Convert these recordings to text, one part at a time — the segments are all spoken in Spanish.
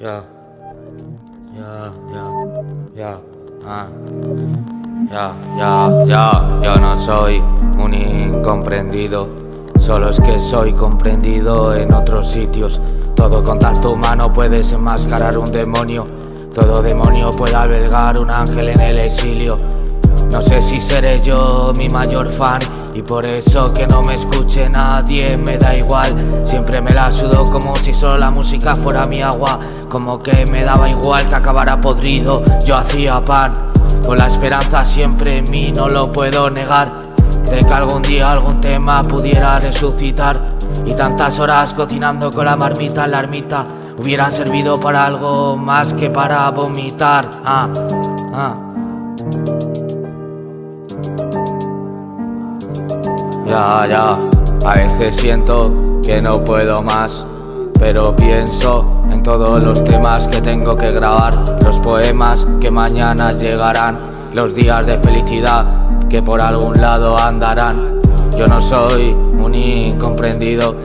Ya. Ya, ya, ya. Ah. Ya, ya, ya. Yo no soy un incomprendido. Solo es que soy comprendido en otros sitios. Todo contacto humano puede desenmascarar un demonio. Todo demonio puede albergar un ángel en el exilio. No sé si seré yo mi mayor fan y por eso que no me escuche nadie me da igual. Siempre me la sudo como si solo la música fuera mi agua. Como que me daba igual que acabara podrido. Yo hacía pan con la esperanza siempre en mí, no lo puedo negar. De que algún día algún tema pudiera resucitar. Y tantas horas cocinando con la marmita en la ermita hubieran servido para algo más que para vomitar. Ah, ah. Ya, ya, a veces siento que no puedo más, pero pienso en todos los temas que tengo que grabar, los poemas que mañana llegarán, los días de felicidad que por algún lado andarán. Yo no soy un incomprendido,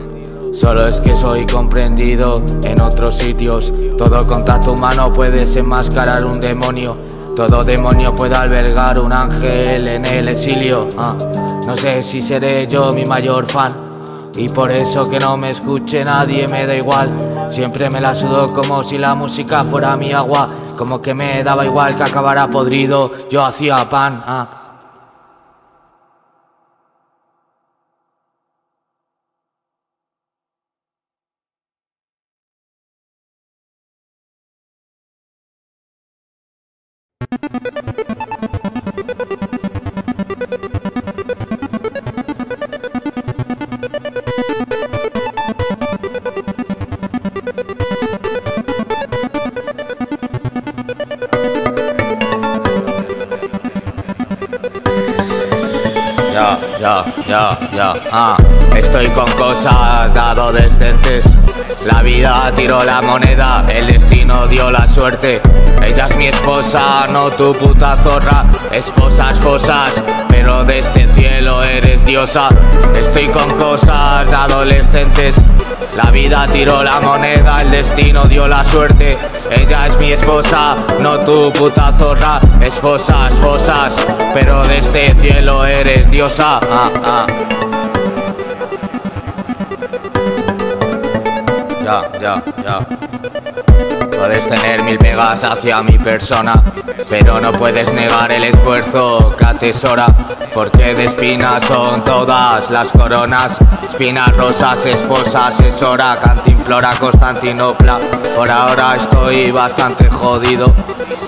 solo es que soy comprendido en otros sitios. Todo contacto humano puede desenmascarar un demonio. Todo demonio puede albergar un ángel en el exilio. Ah, no sé si seré yo mi mayor fan. Y por eso que no me escuche nadie me da igual. Siempre me la sudo como si la música fuera mi agua. Como que me daba igual que acabara podrido. Yo hacía pan. Ah. Ya, ya, ya, ah. Estoy con cosas de adolescentes. La vida tiró la moneda, el destino dio la suerte. Ella es mi esposa, no tu puta zorra. Esposas, fosas, pero de este cielo eres diosa. Estoy con cosas de adolescentes. La vida tiró la moneda, el destino dio la suerte. Ella es mi esposa, no tu puta zorra. Esposas, fosas, pero de este cielo eres diosa. Ah, ah. Ya, ya, ya. Puedes tener mil pegas hacia mi persona, pero no puedes negar el esfuerzo que atesora. Porque de espinas son todas las coronas, espinas rosas, esposas, es hora, cantinflora, Constantinopla. Por ahora estoy bastante jodido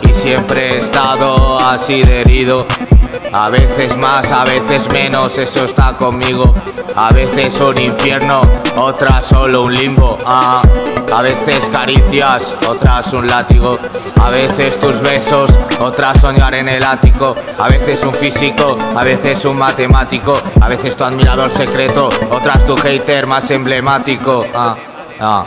y siempre he estado así de herido. A veces más, a veces menos, eso está conmigo. A veces un infierno, otras solo un limbo. Ah, a veces caricias, otras un látigo. A veces tus besos, otras soñar en el ático. A veces un físico, a veces un matemático. A veces tu admirador secreto, otras tu hater más emblemático. Ah, ah.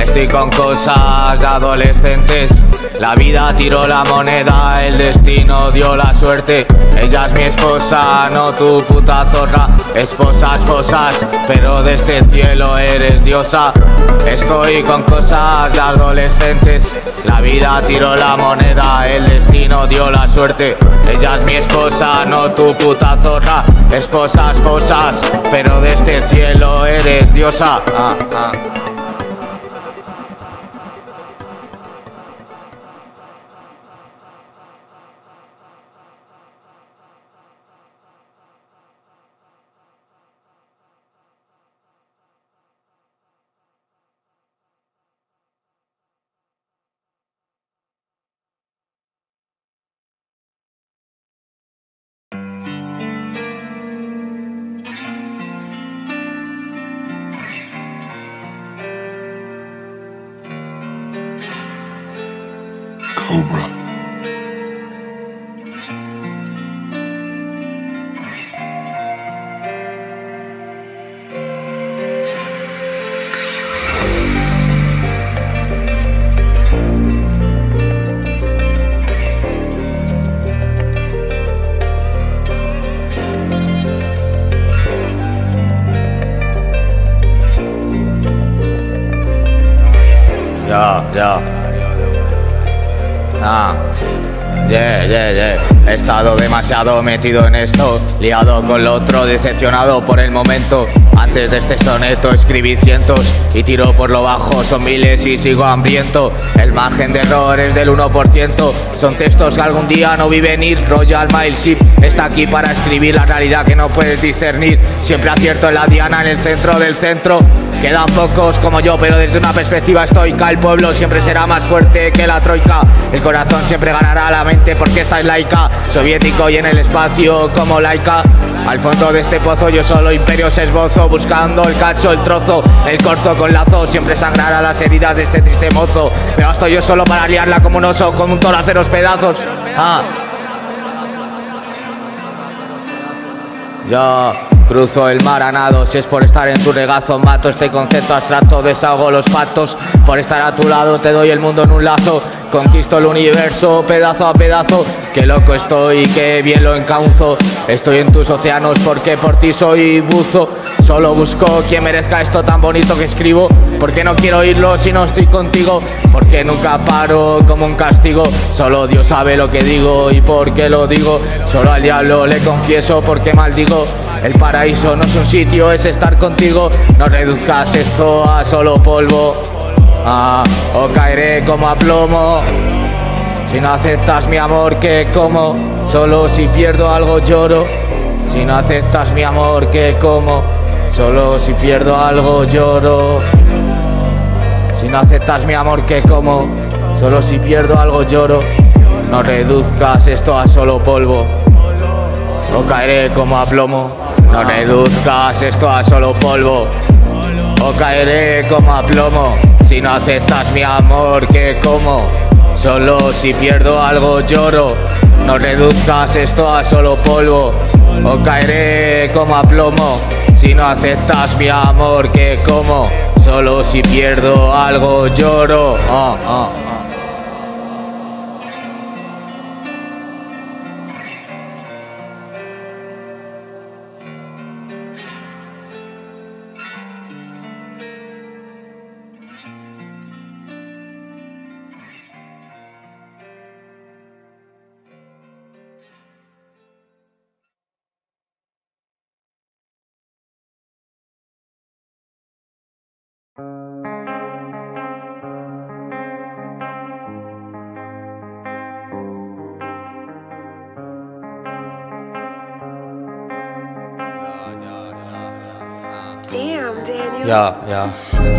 Estoy con cosas de adolescentes. La vida tiró la moneda, el destino dio la suerte. Ella es mi esposa, no tu puta zorra. Esposas, fosas, pero de este cielo eres diosa. Estoy con cosas de adolescentes. La vida tiró la moneda, el destino dio la suerte. Ella es mi esposa, no tu puta zorra. Esposas, fosas, pero de este cielo eres diosa. Ah, ah. Ya, ya. Ah. Yeah, yeah, yeah. He estado demasiado metido en esto, liado con lo otro, decepcionado por el momento. Antes de este soneto escribí cientos y tiro por lo bajo, son miles y sigo hambriento. El margen de error es del 1%, son textos que algún día no vi venir. Royal Mail Ship está aquí para escribir la realidad que no puedes discernir. Siempre acierto en la diana en el centro del centro. Quedan pocos como yo, pero desde una perspectiva estoica, el pueblo siempre será más fuerte que la troika. El corazón siempre ganará la mente porque esta es laica, soviético y en el espacio como laica. Al fondo de este pozo yo solo imperios esbozo, buscando el cacho, el trozo, el corzo con lazo, siempre sangrará las heridas de este triste mozo. Me basto yo solo para liarla como un oso, como un toro los pedazos. Ah. Cruzo el mar a nado, si es por estar en tu regazo, mato este concepto abstracto, deshago los pactos, por estar a tu lado te doy el mundo en un lazo, conquisto el universo pedazo a pedazo, qué loco estoy, qué bien lo encauzo, estoy en tus océanos porque por ti soy buzo. Solo busco quien merezca esto tan bonito que escribo. Porque no quiero oírlo si no estoy contigo. Porque nunca paro como un castigo. Solo Dios sabe lo que digo y por qué lo digo. Solo al diablo le confieso porque maldigo. El paraíso no es un sitio, es estar contigo. No reduzcas esto a solo polvo. Ah, o caeré como a plomo. Si no aceptas mi amor, que como. Solo si pierdo algo lloro. Si no aceptas mi amor, que como. Solo si pierdo algo lloro. Si no aceptas mi amor que como. Solo si pierdo algo lloro. No reduzcas esto a solo polvo. O caeré como a plomo. No reduzcas esto a solo polvo. O caeré como a plomo. Si no aceptas mi amor que como. Solo si pierdo algo lloro. No reduzcas esto a solo polvo. O caeré como a plomo. Si no aceptas mi amor, que como solo si pierdo algo lloro. Oh, oh,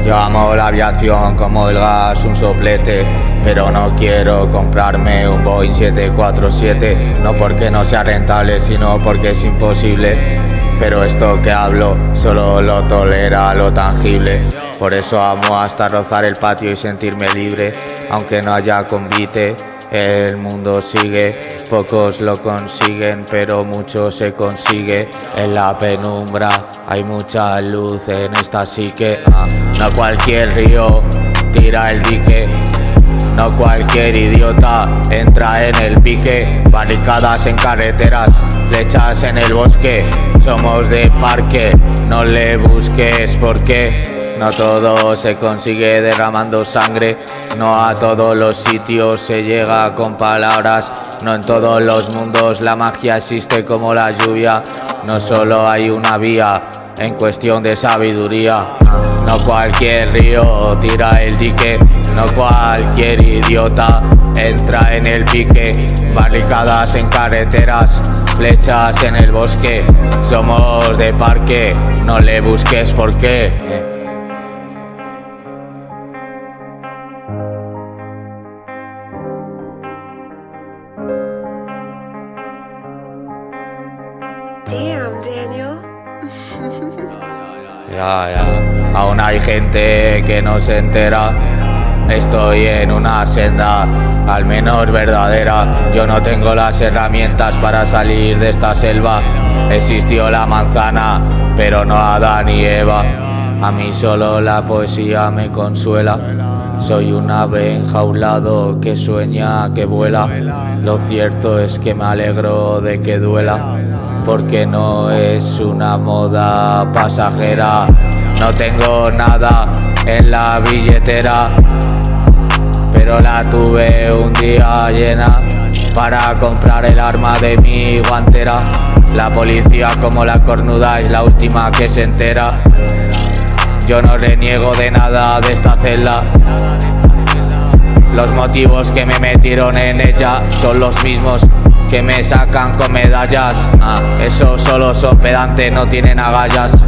Yo amo la aviación como el gas, un soplete. Pero no quiero comprarme un Boeing 747. No porque no sea rentable, sino porque es imposible. Pero esto que hablo solo lo tolera lo tangible. Por eso amo hasta rozar el patio y sentirme libre. Aunque no haya convite, el mundo sigue. Pocos lo consiguen, pero mucho se consigue. En la penumbra hay mucha luz en esta psique. No cualquier río tira el dique. No cualquier idiota entra en el pique. Barricadas en carreteras, flechas en el bosque. Somos de parque, no le busques porque no todo se consigue derramando sangre. No a todos los sitios se llega con palabras. No en todos los mundos la magia existe como la lluvia. No solo hay una vía en cuestión de sabiduría. No cualquier río tira el dique, no cualquier idiota entra en el pique. Barricadas en carreteras, flechas en el bosque. Somos de parque, no le busques por qué. Hay gente que no se entera. Estoy en una senda, al menos verdadera. Yo no tengo las herramientas para salir de esta selva. Existió la manzana, pero no Adán ni Eva. A mí solo la poesía me consuela. Soy un ave enjaulado que sueña que vuela. Lo cierto es que me alegro de que duela porque no es una moda pasajera. No tengo nada en la billetera, pero la tuve un día llena para comprar el arma de mi guantera. La policía como la cornuda es la última que se entera. Yo no reniego de nada de esta celda. Los motivos que me metieron en ella son los mismos que me sacan con medallas. Ah, eso solo son pedantes, no tienen agallas.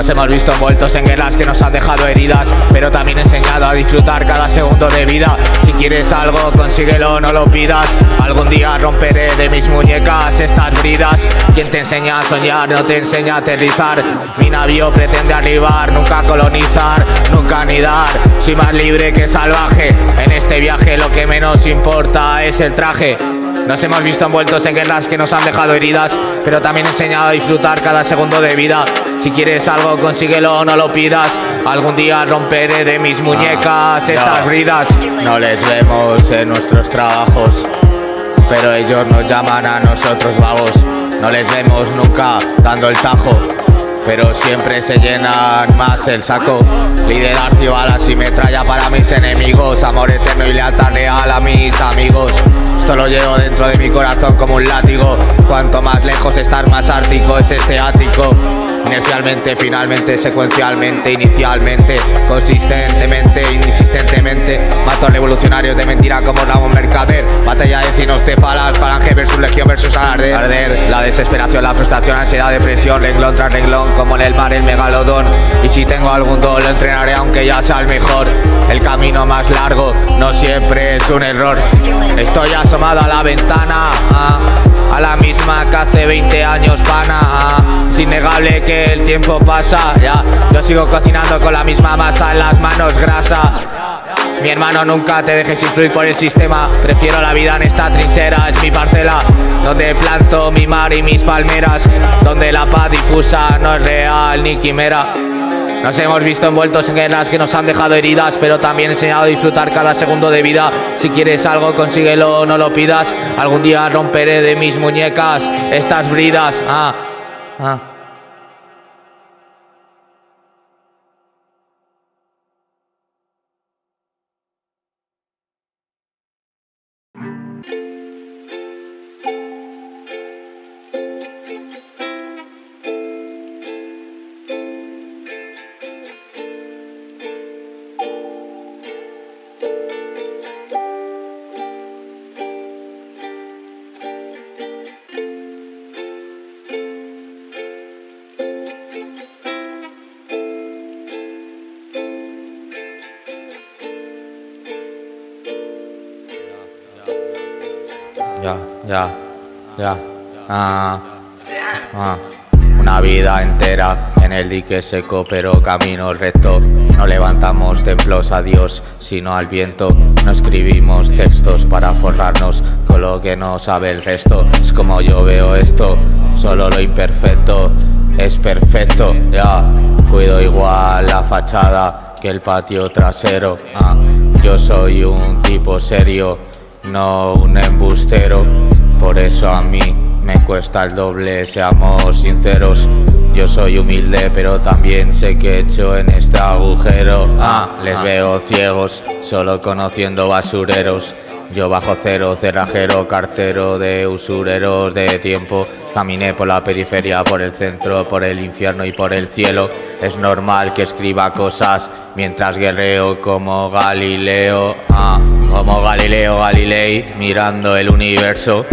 Nos hemos visto envueltos en guerras que nos han dejado heridas, pero también enseñado a disfrutar cada segundo de vida. Si quieres algo, consíguelo, no lo pidas. Algún día romperé de mis muñecas estas bridas. Quien te enseña a soñar no te enseña a aterrizar. Mi navío pretende arribar, nunca colonizar, nunca anidar. Soy más libre que salvaje. En este viaje lo que menos importa es el traje. Nos hemos visto envueltos en guerras que nos han dejado heridas, pero también enseñado a disfrutar cada segundo de vida. Si quieres algo, consíguelo, no lo pidas. Algún día romperé de mis muñecas estas bridas. No les vemos en nuestros trabajos, pero ellos nos llaman a nosotros vagos. No les vemos nunca dando el tajo pero siempre se llenan más el saco. Liderazgo a la simetralla para mis enemigos, amor eterno y lealtad real a mis amigos. Esto lo llevo dentro de mi corazón como un látigo. Cuanto más lejos estar, más ártico es este ático. Inercialmente, finalmente, secuencialmente, inicialmente, consistentemente, insistentemente. Mazos revolucionarios de mentira como Ramón versus legión versus. Arder, la desesperación, la frustración, ansiedad, depresión, renglón tras renglón, como en el mar el megalodón. Y si tengo algún don, lo entrenaré aunque ya sea el mejor. El camino más largo no siempre es un error. Estoy asomado a la ventana. A la misma que hace 20 años, pana. Es innegable que el tiempo pasa, ya. Yo sigo cocinando con la misma masa en las manos grasa. Mi hermano, nunca te dejes influir por el sistema. Prefiero la vida en esta trinchera, es mi parcela. Donde planto mi mar y mis palmeras. Donde la paz difusa no es real ni quimera. Nos hemos visto envueltos en guerras que nos han dejado heridas, pero también enseñado a disfrutar cada segundo de vida. Si quieres algo, consíguelo, no lo pidas. Algún día romperé de mis muñecas estas bridas. Ah, ah. Ya, ya. Ah, ah. Una vida entera en el dique seco, pero camino recto. No levantamos templos a Dios, sino al viento. No escribimos textos para forrarnos con lo que no sabe el resto. Es como yo veo esto, solo lo imperfecto es perfecto. Ya, cuido igual la fachada que el patio trasero. Ah, yo soy un tipo serio no un embustero. Por eso a mí me cuesta el doble, seamos sinceros. Yo soy humilde, pero también sé que he hecho en este agujero. Ah, les veo ciegos, solo conociendo basureros. Yo bajo cero, cerrajero, cartero de usureros de tiempo. Caminé por la periferia, por el centro, por el infierno y por el cielo. Es normal que escriba cosas mientras guerreo como Galileo. Ah, como Galileo Galilei, mirando el universo,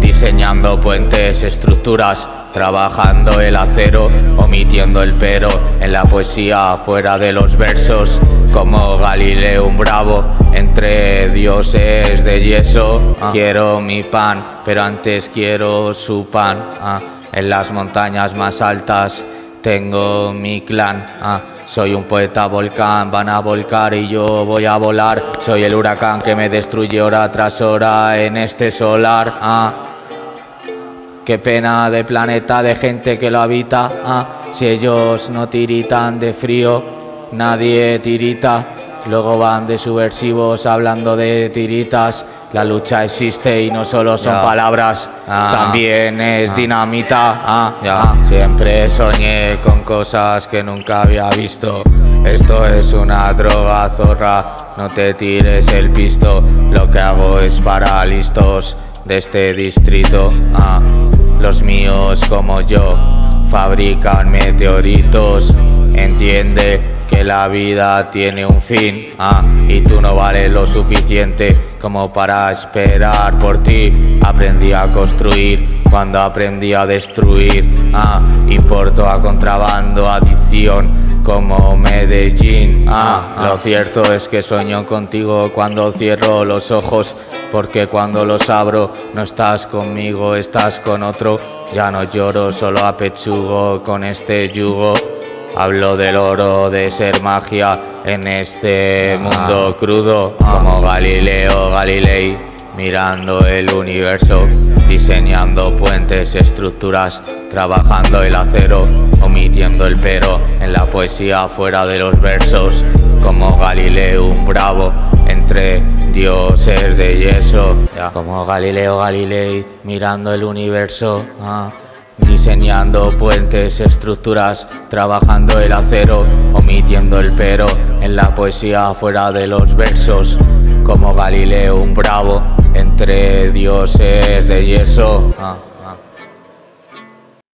diseñando puentes, estructuras, trabajando el acero, omitiendo el pero en la poesía fuera de los versos, como Galileo un bravo entre dioses de yeso. Ah. Quiero mi pan, pero antes quiero su pan. Ah. En las montañas más altas tengo mi clan. Ah. Soy un poeta volcán, van a volcar y yo voy a volar. Soy el huracán que me destruye hora tras hora en este solar. Ah. Qué pena de planeta, de gente que lo habita. Ah. Si ellos no tiritan de frío, nadie tirita. Luego van de subversivos hablando de tiritas. La lucha existe y no solo son palabras, ah. también es ah. dinamita. Ah, Siempre soñé con cosas que nunca había visto. Esto es una droga zorra, no te tires el pisto. Lo que hago es para listos de este distrito. Los míos como yo fabrican meteoritos. Entiende que la vida tiene un fin ah, y tú no vales lo suficiente como para esperar por ti. Aprendí a construir cuando aprendí a destruir. Ah, importo a contrabando, adicción como Medellín. Ah, lo cierto es que sueño contigo cuando cierro los ojos, porque cuando los abro no estás conmigo, estás con otro. Ya no lloro, solo apechugo con este yugo. Hablo del oro de ser magia en este mundo crudo, como Galileo Galilei, mirando el universo, diseñando puentes, estructuras, trabajando el acero, omitiendo el pero en la poesía fuera de los versos, como Galileo un bravo entre dioses de yeso, como Galileo Galilei, mirando el universo. Ah diseñando puentes, estructuras, trabajando el acero, omitiendo el pero en la poesía fuera de los versos, como Galileo un bravo entre dioses de yeso. Ah.